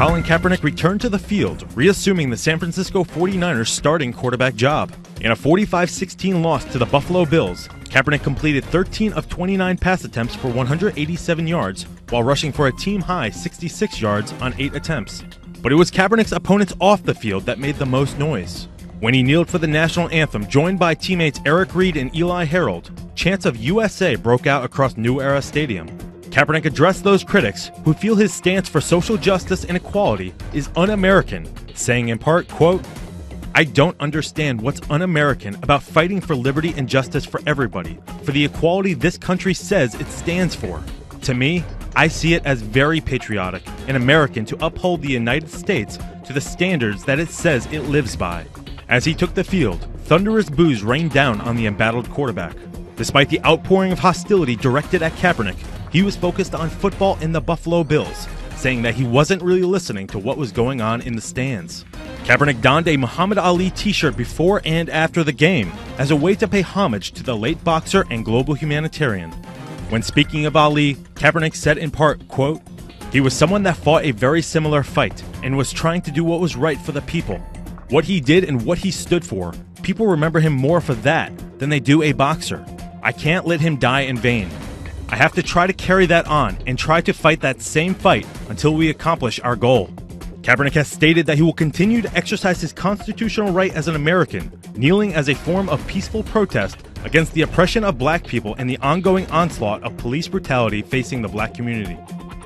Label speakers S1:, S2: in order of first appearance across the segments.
S1: Colin Kaepernick returned to the field, reassuming the San Francisco 49ers starting quarterback job. In a 45 16 loss to the Buffalo Bills, Kaepernick completed 13 of 29 pass attempts for 187 yards, while rushing for a team high 66 yards on 8 attempts. But it was Kaepernick's opponents off the field that made the most noise. When he kneeled for the national anthem, joined by teammates Eric Reid and Eli Harold, chants of USA broke out across New Era Stadium. Kaepernick addressed those critics who feel his stance for social justice and equality is un-American, saying in part, quote, I don't understand what's un-American about fighting for liberty and justice for everybody, for the equality this country says it stands for. To me, I see it as very patriotic and American to uphold the United States to the standards that it says it lives by. As he took the field, thunderous boos rained down on the embattled quarterback. Despite the outpouring of hostility directed at Kaepernick, he was focused on football and the Buffalo Bills, saying that he wasn't really listening to what was going on in the stands. Kaepernick donned a Muhammad Ali t shirt before and after the game as a way to pay homage to the late boxer and global humanitarian. When speaking of Ali, Kaepernick said in part, quote, He was someone that fought a very similar fight and was trying to do what was right for the people. What he did and what he stood for, people remember him more for that than they do a boxer. I can't let him die in vain. I have to try to carry that on and try to fight that same fight until we accomplish our goal. Kaepernick has stated that he will continue to exercise his constitutional right as an American, kneeling as a form of peaceful protest against the oppression of black people and the ongoing onslaught of police brutality facing the black community.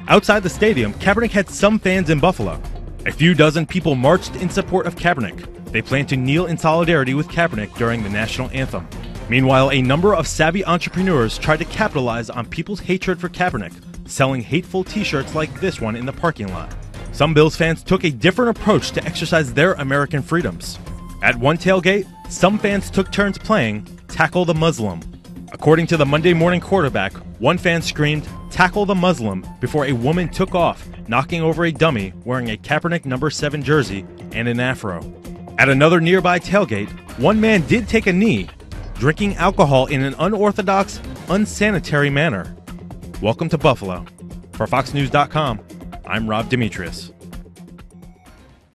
S1: Outside the stadium, Kaepernick had some fans in Buffalo, a few dozen people marched in support of Kaepernick. They plan to kneel in solidarity with Kaepernick during the national anthem. Meanwhile, a number of savvy entrepreneurs tried to capitalize on people's hatred for Kaepernick, selling hateful t shirts like this one in the parking lot. Some Bills fans took a different approach to exercise their American freedoms. At one tailgate, some fans took turns playing Tackle the Muslim. According to the Monday morning quarterback, one fan screamed, Tackle the Muslim, before a woman took off knocking over a dummy wearing a Kaepernick number 7 jersey and an afro. At another nearby tailgate, one man did take a knee, drinking alcohol in an unorthodox, unsanitary manner. Welcome to Buffalo. For FoxNews.com, I'm Rob Demetrius.